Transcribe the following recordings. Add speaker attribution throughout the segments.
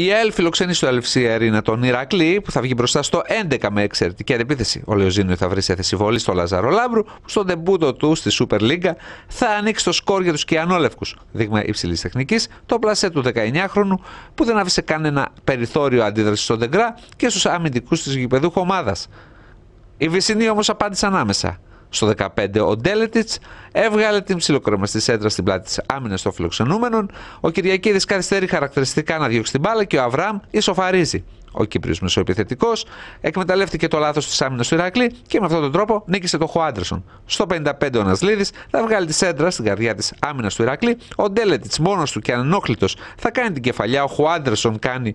Speaker 1: Η ΕΛ φιλοξενεί στο Ελευσί Αρίνα τον Ηρακλή που θα βγει μπροστά στο 11 με εξαιρετική αντεπίθεση. Ο Λεωζίνιο θα βρει σε θέση βολή στο Λαζάρο Λάμπρου που στον τεμπούτο του στη Super League θα ανοίξει το σκόρ για τους Κιανόλευκους. Δείγμα υψηλής τεχνικής, το πλασέ του 19χρονου που δεν άφησε κανένα περιθώριο αντίδρασης στον Ντεγκρά και στους αμυντικούς της γηπεδούχου ομάδας. Οι Βυσσινοί όμως απάντησαν άμεσα. Στο 15 ο Ντέλετιτς έβγαλε την ψιλοκρεμαστή σέντρα στην πλάτη της άμυνας των φιλοξενούμενων. Ο Κυριακίδης καθυστερεί χαρακτηριστικά να διώξει την μπάλα και ο Αβραάμ ισοφαρίζει. Ο Κύπριος μεσοεπιθετικός εκμεταλλεύτηκε το λάθος της άμυνας του Ηρακλή και με αυτόν τον τρόπο νίκησε τον Χουάντερσον. Στο 55 ο Νασλίδη θα βγάλει της σέντρα στην καρδιά της άμυνας του Ηρακλή. Ο Ντέλετιτς μόνος του και ανενόχλητος θα κάνει την κεφαλιά. Ο Χουάντερσον κάνει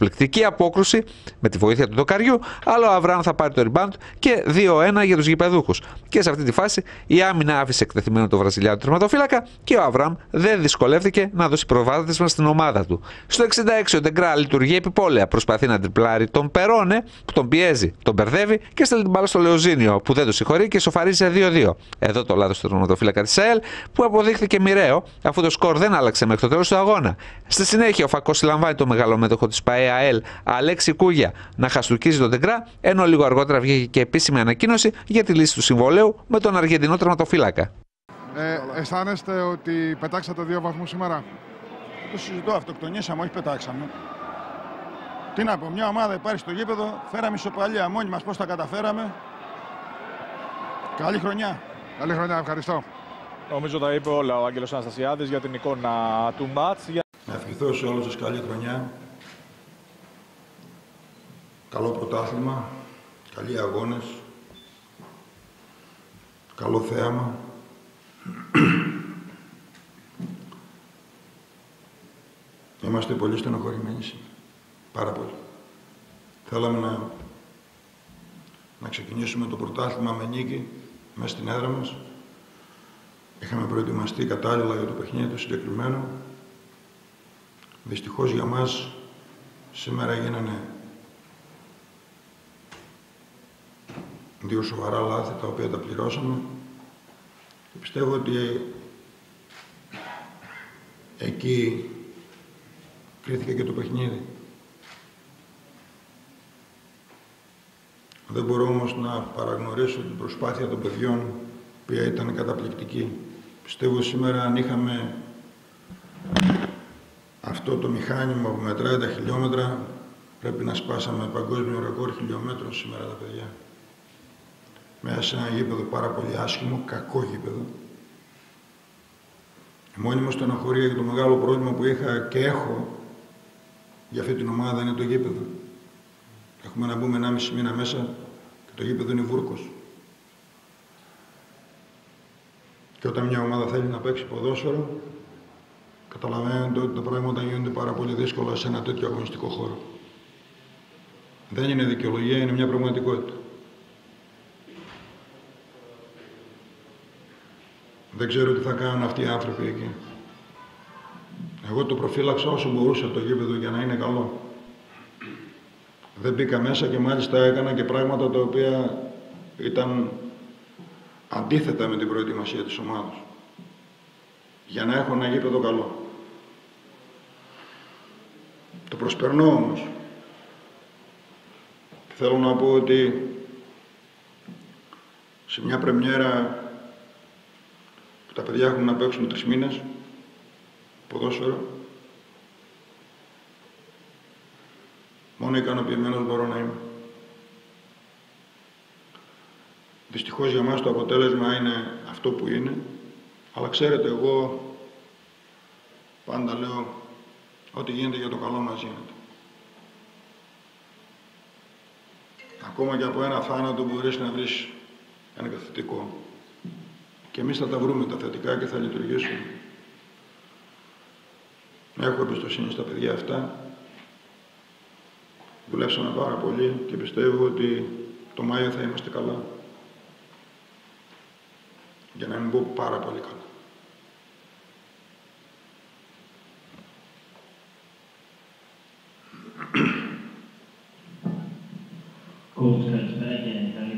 Speaker 1: Εκπληκτική απόκρουση με τη βοήθεια του δοκαριού, αλλά ο Αβραάμ θα πάρει το rebound και 2-1 για τους γηπεδούχους. Και σε αυτή τη φάση η άμυνα άφησε εκτεθειμένο το Βραζιλιάνο τερματοφύλακα και ο Αβραάμ δεν δυσκολεύτηκε να δώσει προβάδισμα στην ομάδα του. Στο 66 ο Ντεγκρά λειτουργεί επιπόλαια. Προσπαθεί να τριπλάρει τον Περόνε που τον πιέζει, τον μπερδεύει και στέλνει την μπάλα στο Λεωζίνιο που δεν το συγχωρεί και σοφαρίζει σε 2-2. Εδώ το λάθος του τερματοφύλακα της ΑΕΛ που αποδείχθηκε μοιραίο αφού το σκορ δεν άλλαξε μέχρι το τέλος του αγώνα. Στη συνέχεια ο Φακός συλλαμβάνει το μεγάλο μέτοχο της ΠαΕ ΑΕΛ Αλέξη Κούγια να χαστούκίζει τον Τεγκρά, ενώ λίγο αργότερα βγήκε και επίσημη ανακοίνωση για τη λύση του συμβολέου με τον Αργεντινό τερματοφύλακα.
Speaker 2: Ε, αισθάνεστε ότι πετάξατε δύο βαθμού σήμερα.
Speaker 3: Το συζητώ, αυτοκτονήσαμε, όχι πετάξαμε. Τι να πω, μια ομάδα υπάρχει στο γήπεδο, φέραμε ισοπαλία μόνοι μας, πώς τα καταφέραμε. Καλή χρονιά.
Speaker 2: Καλή χρονιά, ευχαριστώ.
Speaker 4: Νομίζω τα είπε όλα ο Άγγελος Αναστασιάδης για την εικόνα του μάτς.
Speaker 3: Να ευχηθώ σε όλους σας καλή χρονιά. Καλό πρωτάθλημα, καλοί αγώνες, καλό θέαμα. Είμαστε πολύ στενοχωρημένοι σήμερα. Πάρα πολύ. Θέλαμε να, να ξεκινήσουμε το πρωτάθλημα με νίκη μέσα στην έδρα μας. Είχαμε προετοιμαστεί κατάλληλα για το παιχνίδι το συγκεκριμένο. Δυστυχώς για μας σήμερα γίνανε δύο σοβαρά λάθη τα οποία τα πληρώσαμε και πιστεύω ότι εκεί κρίθηκε και το παιχνίδι. Δεν μπορώ όμως να παραγνωρίσω την προσπάθεια των παιδιών που ήταν καταπληκτική. Πιστεύω σήμερα αν είχαμε αυτό το μηχάνημα που μετράει τα χιλιόμετρα πρέπει να σπάσαμε παγκόσμιο ρεκόρ χιλιόμετρων σήμερα τα παιδιά μέσα σε ένα γήπεδο πάρα πολύ άσχημο, κακό γήπεδο. Η μόνη μου στενοχωρία και το μεγάλο πρόβλημα που είχα και έχω για αυτή την ομάδα είναι το γήπεδο. Έχουμε να μπούμε ένα μισή μήνα μέσα και το γήπεδο είναι βούρκος. Και όταν μια ομάδα θέλει να παίξει ποδόσφαιρο, καταλαβαίνετε ότι τα πράγματα γίνονται πάρα πολύ δύσκολα σε ένα τέτοιο αγωνιστικό χώρο. Δεν είναι δικαιολογία, είναι μια πραγματικότητα. Δεν ξέρω τι θα κάνουν αυτοί οι άνθρωποι εκεί. Εγώ το προφύλαξα όσο μπορούσα το γήπεδο για να είναι καλό. Δεν μπήκα μέσα και μάλιστα έκανα και πράγματα τα οποία ήταν αντίθετα με την προετοιμασία της ομάδας. Για να έχω ένα γήπεδο καλό. Το προσπερνώ όμως. Θέλω να πω ότι σε μια πρεμιέρα τα παιδιά έχουν να παίξουν τρεις μήνες ποδόσφαιρο. Μόνο ικανοποιημένος μπορώ να είμαι. Δυστυχώς για μας το αποτέλεσμα είναι αυτό που είναι, αλλά ξέρετε εγώ πάντα λέω ότι γίνεται για το καλό μας γίνεται. Ακόμα και από ένα θάνατο μπορείς να βρεις ένα καθετικό. Και εμείς θα τα βρούμε τα θετικά και θα λειτουργήσουμε. Έχω εμπιστοσύνη στα παιδιά αυτά. Δουλέψαμε πάρα πολύ και πιστεύω ότι το Μάιο θα είμαστε καλά. Για να μην πω πάρα πολύ καλά. Η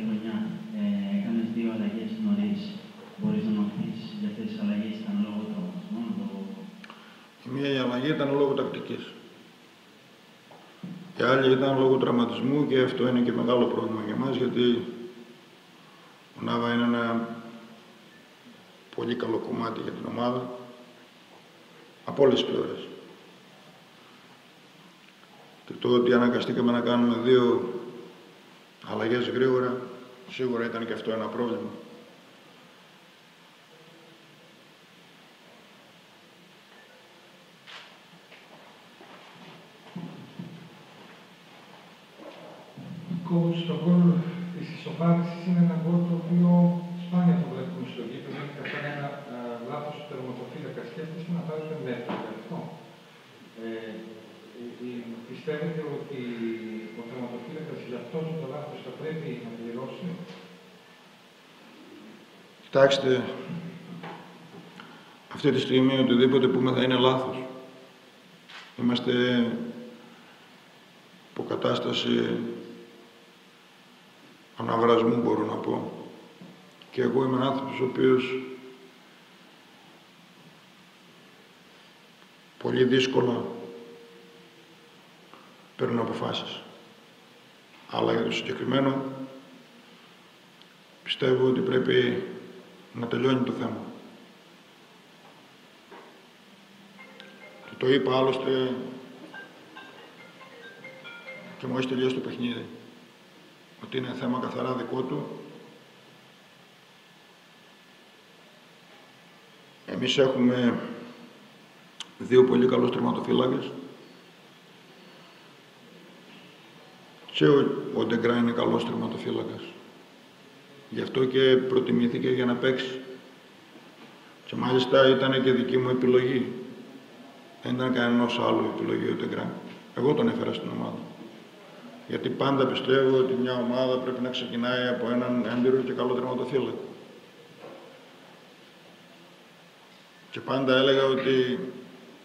Speaker 3: μία η αλλαγή ήταν λόγω τακτικής. Και άλλοι ήταν λόγω τραυματισμού και αυτό είναι και μεγάλο πρόβλημα για μας γιατί ο Νάβα είναι ένα πολύ καλό κομμάτι για την ομάδα από όλες τις πλευρές. Και το ότι αναγκαστήκαμε να κάνουμε δύο αλλαγές γρήγορα, σίγουρα ήταν και αυτό ένα πρόβλημα.
Speaker 5: Coach, το γκολ της ισοφάριση είναι ένα γκολ το οποίο σπάνια το βλέπουμε στο γήπεδο. Έχετε κάνει ένα λάθος του τερματοφύλακα. Σκέφτεστε να πάρετε μέτρο γι' αυτό. Ε, ε, ε, πιστεύετε ότι ο τερματοφύλακας για αυτό το λάθος θα πρέπει να πληρώσει;
Speaker 3: Κοιτάξτε, αυτή τη στιγμή οτιδήποτε πούμε θα είναι λάθος. Είμαστε υποκατάσταση αναβρασμού μπορώ να πω. Και εγώ είμαι άνθρωπος ο οποίος πολύ δύσκολα παίρνω αποφάσεις. Αλλά για το συγκεκριμένο πιστεύω ότι πρέπει να τελειώνει το θέμα. Και το είπα άλλωστε και μου έχει τελειώσει το παιχνίδι ότι είναι θέμα καθαρά δικό του. Εμείς έχουμε δύο πολύ καλούς τερματοφύλακες και ο, ο Ντεγκρά είναι καλός τερματοφύλακας. Γι' αυτό και προτιμήθηκε για να παίξει. Και μάλιστα ήταν και δική μου επιλογή. Δεν ήταν κανένας άλλο επιλογή ο Ντεγκρά. Εγώ τον έφερα στην ομάδα. Γιατί πάντα πιστεύω ότι μια ομάδα πρέπει να ξεκινάει από έναν έμπειρο και καλό τερματοφύλακα. Και πάντα έλεγα ότι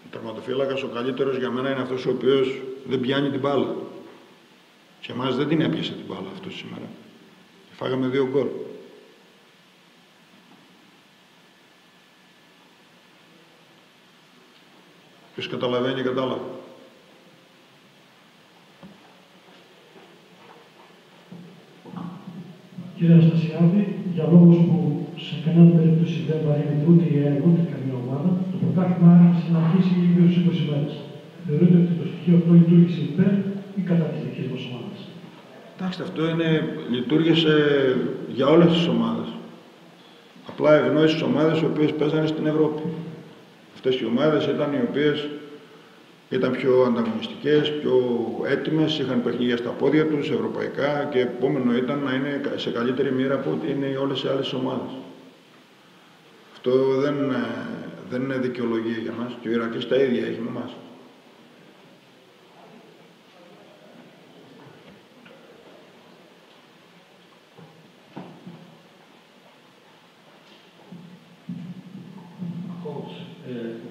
Speaker 3: ο τερματοφύλακας ο καλύτερος για μένα είναι αυτός ο οποίος δεν πιάνει την μπάλα. Και εμάς δεν την έπιασε την μπάλα αυτό σήμερα. Και φάγαμε δύο γκολ. Ποιος καταλαβαίνει, κατάλαβε.
Speaker 6: Κύριε Αναστασιάδη, για λόγους που σε κανένα περίπτωση δεν βαρύνει ούτε η ΕΕ ούτε καμία ομάδα, το πρωτάθλημα άρχισε να αρχίσει γύρω στους 20 μέρες. Θεωρείτε ότι το στοιχείο αυτό λειτουργήσε υπέρ ή κατά τη δική μας ομάδας;
Speaker 3: Εντάξει, αυτό είναι, λειτουργήσε για όλες τις ομάδες. Απλά ευνόησε τις ομάδες οι οποίες παίζανε στην Ευρώπη. Αυτές οι ομάδες ήταν οι οποίες ήταν πιο ανταγωνιστικές, πιο έτοιμες, είχαν παιχνίδια στα πόδια τους, ευρωπαϊκά και επόμενο ήταν να είναι σε καλύτερη μοίρα από ό,τι είναι όλες οι άλλες ομάδες. Αυτό δεν, δεν είναι δικαιολογία για μας και ο Ηρακλής τα ίδια έχει με εμάς.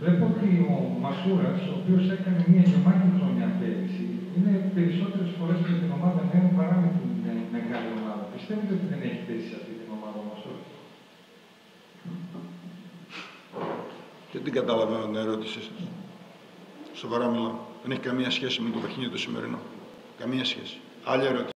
Speaker 5: Βλέπω ότι ο Μασούρας, ο οποίος έκανε μια γεμάτη χρονιά πέρυσι, είναι περισσότερες φορές με την ομάδα νέων παρά με την μεγάλη ομάδα. Πιστεύετε ότι δεν έχει θέση σε αυτή την ομάδα ο Μασούρας;
Speaker 3: Και δεν καταλαβαίνω την ερώτησή σας. Σοβαρά μιλάω. Δεν έχει καμία σχέση με το παιχνίδι το σημερινό. Καμία σχέση. Άλλη ερώτηση.